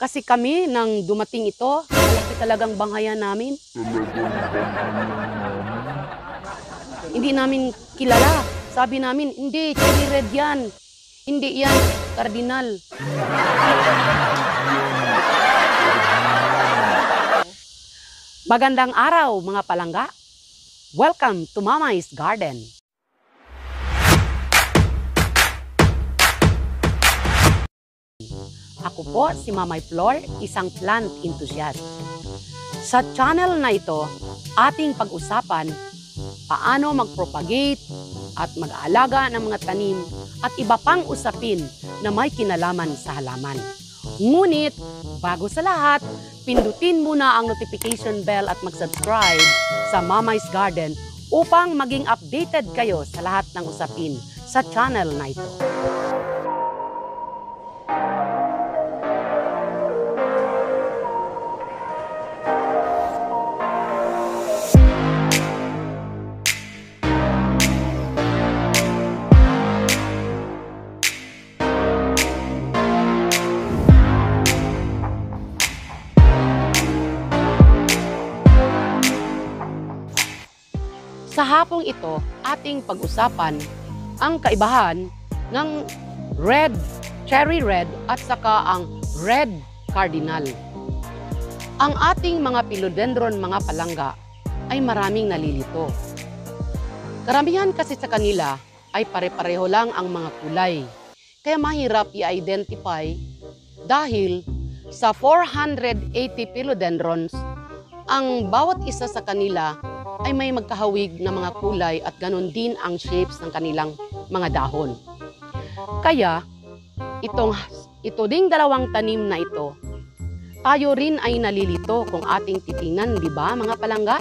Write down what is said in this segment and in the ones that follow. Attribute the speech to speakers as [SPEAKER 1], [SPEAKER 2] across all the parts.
[SPEAKER 1] Kasi kami, nang dumating ito, malaki talagang banghayan namin. Hindi namin kilala. Sabi namin, hindi, cherry red yan. Hindi yan, cardinal. Magandang araw mga palangga. Welcome to Mama's Garden. Ako po si Mamay Flor, isang plant enthusiast. Sa channel na ito, ating pag-usapan paano mag-propagate at mag-aalaga ng mga tanim at iba pang usapin na may kinalaman sa halaman. Ngunit, bago sa lahat, pindutin muna ang notification bell at mag-subscribe sa Mamay's Garden upang maging updated kayo sa lahat ng usapin sa channel na ito. Hapong ito, ating pag-usapan ang kaibahan ng red, cherry red at saka ang red cardinal. Ang ating mga philodendron mga palangga ay maraming nalilito. Karamihan kasi sa kanila ay pare-pareho lang ang mga kulay. Kaya mahirap i-identify dahil sa 480 philodendrons, ang bawat isa sa kanila ay may magkahawig na mga kulay at ganon din ang shapes ng kanilang mga dahon. Kaya, itong, ito ding dalawang tanim na ito, tayo rin ay nalilito kung ating titingnan, di ba mga palangga?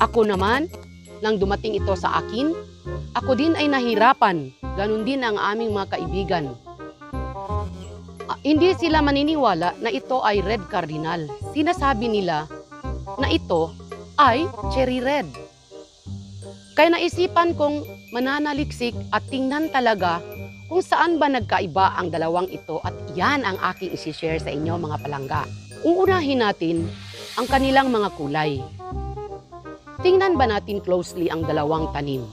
[SPEAKER 1] Ako naman, nang dumating ito sa akin, ako din ay nahirapan, ganon din ang aming mga kaibigan. Ah, hindi sila maniniwala na ito ay red cardinal. Sinasabi nila na ito ay cherry red. Kaya naisipan kong mananaliksik at tingnan talaga kung saan ba nagkaiba ang dalawang ito at yan ang aking isi-share sa inyo mga palangga. Uunahin natin ang kanilang mga kulay. Tingnan ba natin closely ang dalawang tanim?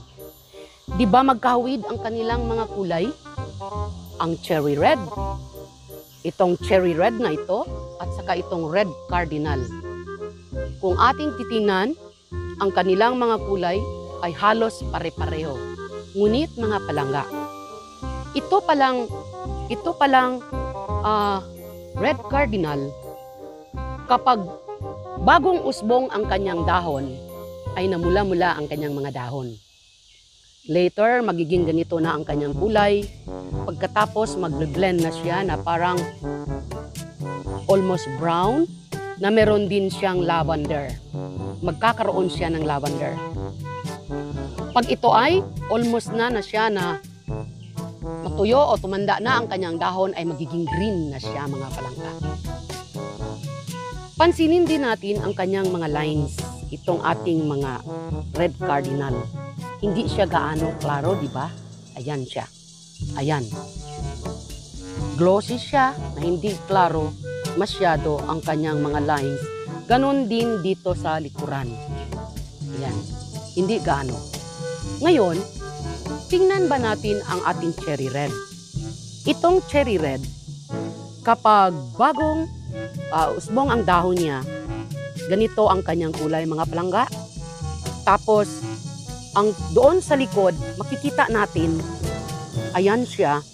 [SPEAKER 1] Di ba magkahawid ang kanilang mga kulay? Ang cherry red, itong cherry red na ito, at saka itong red cardinal. Kung ating titingnan, ang kanilang mga kulay ay halos pare-pareho. Ngunit mga palangga, ito palang ito palang ah, red cardinal kapag bagong usbong ang kanyang dahon ay namula-mula ang kanyang mga dahon. Later, magiging ganito na ang kanyang kulay. Pagkatapos, mag-blend na siya na parang almost brown na meron din siyang lavender. Magkakaroon siya ng lavender. Pag ito ay almost na na siya na matuyo o tumanda na ang kanyang dahon ay magiging green na siya mga palangka. Pansinin din natin ang kanyang mga lines, itong ating mga red cardinal. Hindi siya gaano klaro, di ba? Ayan siya. Ayan. Glossy siya na hindi klaro masyado ang kanyang mga lines. Ganon din dito sa likuran. Ayan. Hindi gaano. Ngayon, tingnan ba natin ang ating cherry red? Itong cherry red, kapag bagong uh, usbong ang dahon niya, ganito ang kanyang kulay mga palangga. Tapos, ang doon sa likod, makikita natin, ayan siya,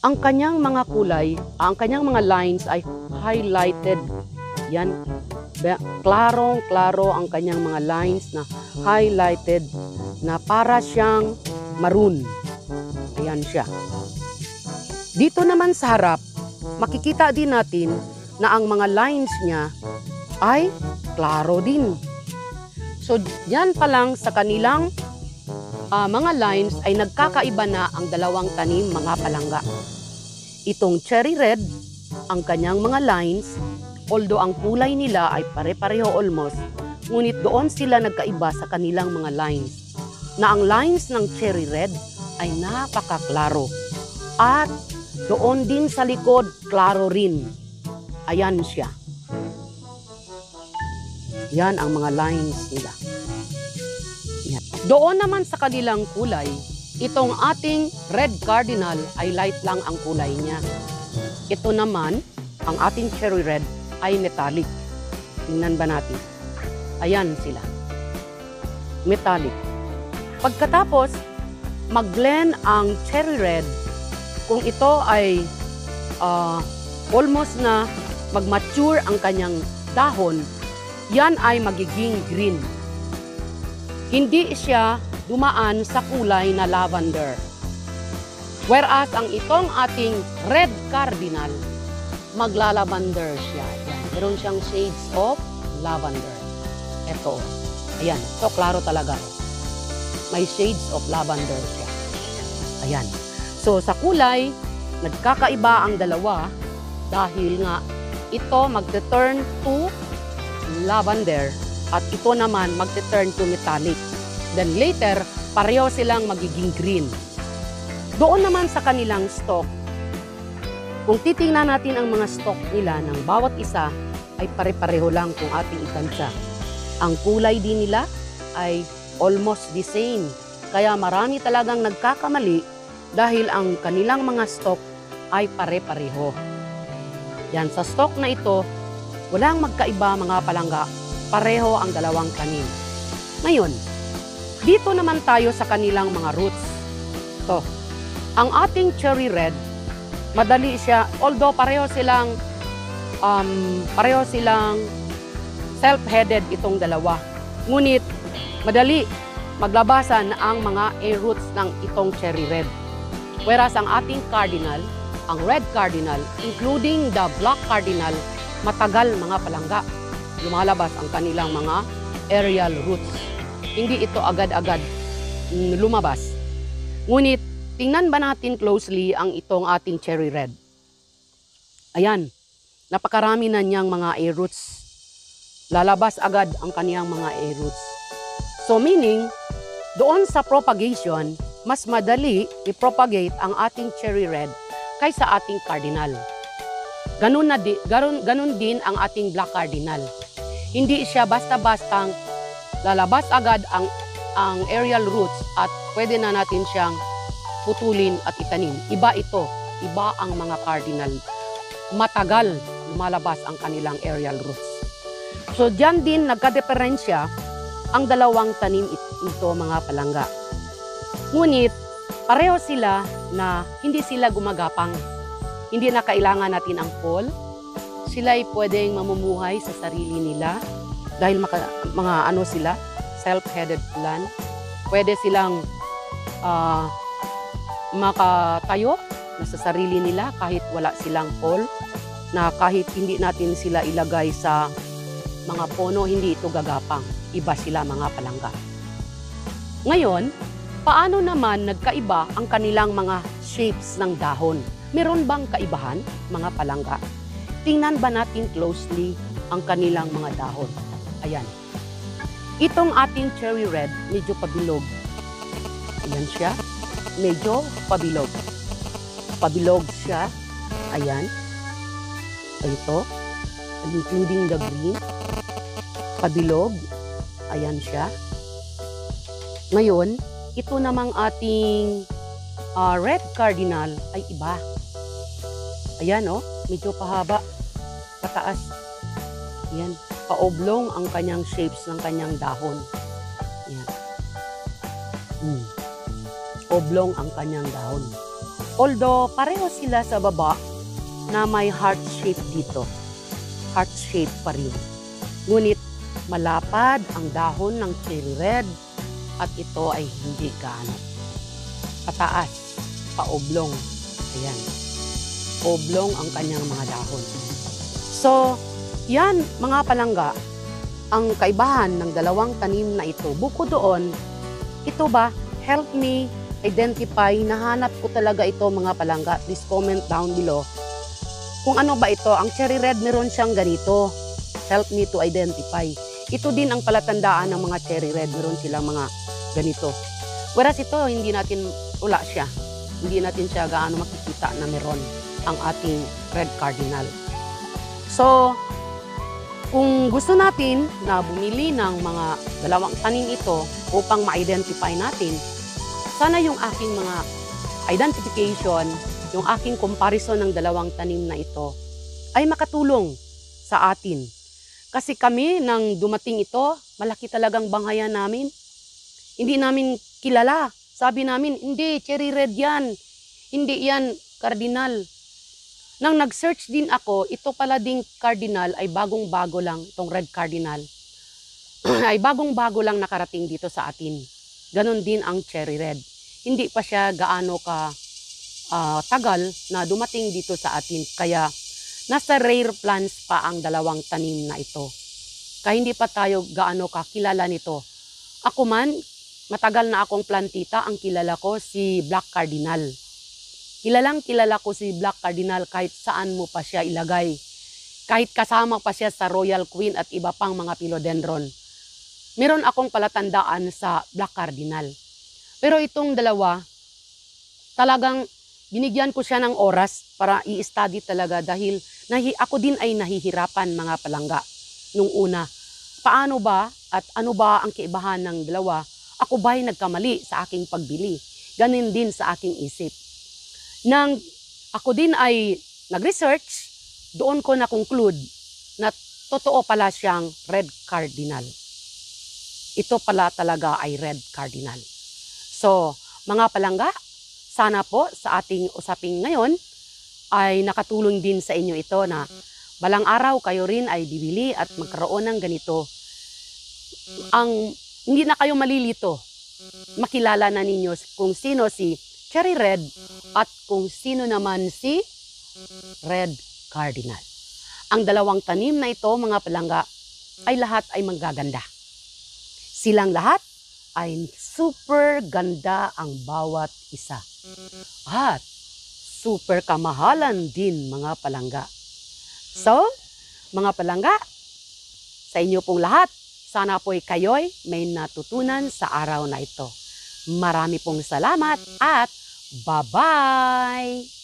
[SPEAKER 1] ang kanyang mga kulay, ang kanyang mga lines ay highlighted. Yan, klarong-klaro ang kanyang mga lines na highlighted na para siyang maroon. Ayan siya. Dito naman sa harap, makikita din natin na ang mga lines niya ay klaro din. So, yan pa lang sa kanilang uh, mga lines ay nagkakaiba na ang dalawang tanim mga palangga. Itong cherry red, ang kanyang mga lines, although ang kulay nila ay pare-pareho almost, ngunit doon sila nagkaiba sa kanilang mga lines. Na ang lines ng cherry red ay napakaklaro at Doon din sa likod, klaro rin. Ayan siya. Yan ang mga lines nila. Doon naman sa kanilang kulay, itong ating red cardinal ay light lang ang kulay niya. Ito naman, ang ating cherry red ay metallic. Tingnan ba natin? Ayan sila. Metallic. Pagkatapos, mag-blend ang cherry red kung ito ay ah, almost na mag-mature ang kanyang dahon, yan ay magiging green. Hindi siya dumaan sa kulay na lavender. Whereas ang itong ating red cardinal, maglalavander siya. Yan. Meron siyang shades of lavender. Ito. Ayan. Ito, klaro talaga. May shades of lavender siya. Ayan. So, sa kulay, nagkakaiba ang dalawa dahil nga ito magte-turn to lavender at ito naman magte-turn to metallic. Then later, pareho silang magiging green. Doon naman sa kanilang stock, kung titingnan natin ang mga stock nila ng bawat isa, ay pare-pareho lang kung ating itansya. Ang kulay din nila ay almost the same. Kaya marami talagang nagkakamali dahil ang kanilang mga stock ay pare-pareho. Yan, sa stock na ito, walang magkaiba mga palangga. Pareho ang dalawang tanim. Ngayon, dito naman tayo sa kanilang mga roots. To, ang ating cherry red, madali siya, although pareho silang, um, pareho silang self-headed itong dalawa. Ngunit, madali maglabasan ang mga air roots ng itong cherry red. Whereas ang ating cardinal, ang red cardinal, including the black cardinal, matagal mga palangga. Lumalabas ang kanilang mga aerial roots. Hindi ito agad-agad lumabas. Ngunit, tingnan ba natin closely ang itong ating cherry red? Ayan, napakarami na niyang mga air roots. Lalabas agad ang kaniyang mga air roots. So meaning, doon sa propagation, mas madali i-propagate ang ating cherry red kaysa ating cardinal. Ganun, na di, ganun, ganun din ang ating black cardinal. Hindi siya basta-bastang lalabas agad ang, ang aerial roots at pwede na natin siyang putulin at itanim. Iba ito. Iba ang mga cardinal. Matagal lumalabas ang kanilang aerial roots. So diyan din nagka-diferensya ang dalawang tanim it- ito mga palangga. Ngunit pareho sila na hindi sila gumagapang. Hindi na kailangan natin ang pole. Sila ay pwedeng mamumuhay sa sarili nila dahil maka, mga ano sila, self-headed plant. Pwede silang ah, makatayo sa sarili nila kahit wala silang pole na kahit hindi natin sila ilagay sa mga pono, hindi ito gagapang. Iba sila mga palangga. Ngayon, paano naman nagkaiba ang kanilang mga shapes ng dahon? Meron bang kaibahan, mga palangga? Tingnan ba natin closely ang kanilang mga dahon? Ayan. Itong ating cherry red, medyo pabilog. Ayan siya. Medyo pabilog. Pabilog siya. Ayan. Ito. Including the green. Pabilog. Ayan siya. Ngayon, ito namang ating ah, red cardinal ay iba. Ayan oh, medyo pahaba, pataas. Ayan, paoblong ang kanyang shapes ng kanyang dahon. Ayan. Hmm. Oblong ang kanyang dahon. Although pareho sila sa baba na may heart shape dito. Heart shape pa rin. Ngunit malapad ang dahon ng cherry red at ito ay hindi gaano. Pataas, paoblong. Ayan. Oblong ang kanyang mga dahon. So, yan mga palangga, ang kaibahan ng dalawang tanim na ito. Bukod doon, ito ba, help me identify, nahanap ko talaga ito mga palangga. Please comment down below. Kung ano ba ito, ang cherry red meron siyang ganito. Help me to identify. Ito din ang palatandaan ng mga cherry red. Meron silang mga ganito. Whereas ito, hindi natin, wala siya. hindi natin siya gaano makikita na meron ang ating red cardinal. So, kung gusto natin na bumili ng mga dalawang tanim ito upang ma-identify natin, sana yung aking mga identification, yung aking comparison ng dalawang tanim na ito ay makatulong sa atin. Kasi kami, nang dumating ito, malaki talagang banghayan namin. Hindi namin kilala. Sabi namin, hindi, cherry red yan. Hindi yan cardinal. Nang nag-search din ako, ito pala ding cardinal ay bagong-bago lang, itong red cardinal. ay bagong-bago lang nakarating dito sa atin. Ganon din ang cherry red. Hindi pa siya gaano ka ah, tagal na dumating dito sa atin. Kaya nasa rare plants pa ang dalawang tanim na ito. Kaya hindi pa tayo gaano kakilala nito. Ako man, matagal na akong plantita, ang kilala ko si Black Cardinal. Kilalang kilala ko si Black Cardinal kahit saan mo pa siya ilagay. Kahit kasama pa siya sa Royal Queen at iba pang mga philodendron. Meron akong palatandaan sa Black Cardinal. Pero itong dalawa, talagang binigyan ko siya ng oras para i-study talaga dahil nahi, ako din ay nahihirapan mga palangga nung una. Paano ba at ano ba ang kaibahan ng dalawa? Ako ba'y nagkamali sa aking pagbili? Ganin din sa aking isip. Nang ako din ay nag-research, doon ko na-conclude na totoo pala siyang red cardinal. Ito pala talaga ay red cardinal. So, mga palangga, sana po sa ating usaping ngayon ay nakatulong din sa inyo ito na balang araw kayo rin ay bibili at magkaroon ng ganito. Ang hindi na kayo malilito. Makilala na ninyo kung sino si Cherry Red at kung sino naman si Red Cardinal. Ang dalawang tanim na ito, mga palangga, ay lahat ay manggaganda. Silang lahat ay super ganda ang bawat isa. At super kamahalan din mga palangga. So, mga palangga, sa inyo pong lahat, sana po'y kayo'y may natutunan sa araw na ito. Marami pong salamat at bye-bye!